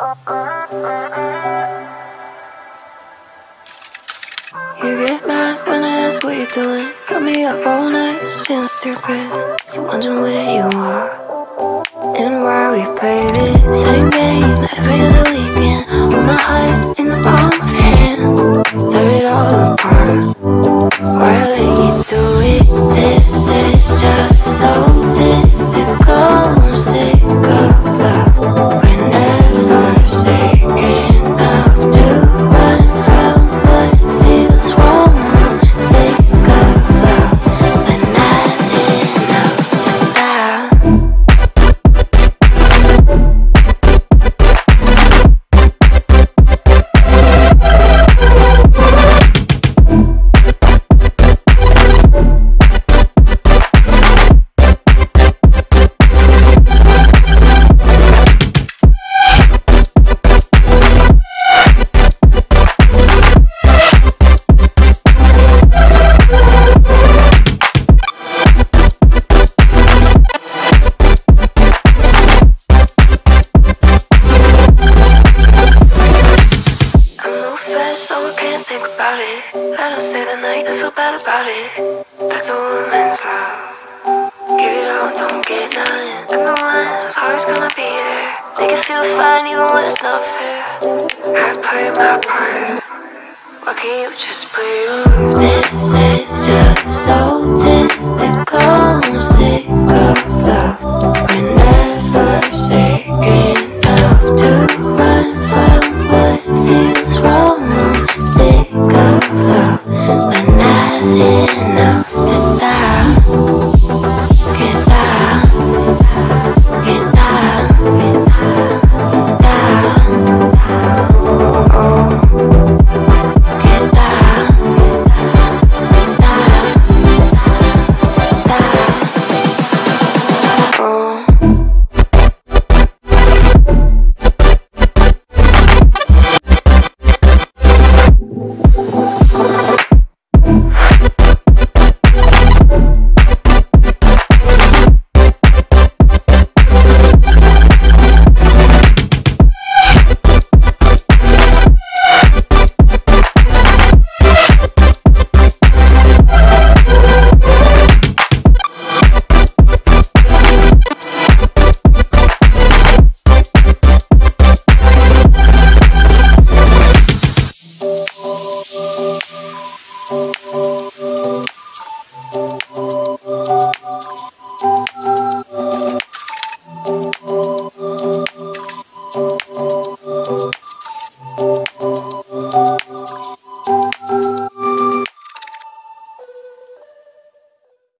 You get mad when I ask what you're doing. Got me up all night, just feeling stupid. For wondering where you are and why we play this same game every other weekend. With my heart in the palm of your hand, tear it all apart. Why let you do it? This is just so about it. I don't stay the night, I feel bad about it. That's a woman's love. Give it all, don't get none. I'm the one always gonna be there. Make it feel fine even when it's not fair. I play my part. Why can't you just play yours? This is just so typical. I'm sick of love. We're never sick enough to run from. oh.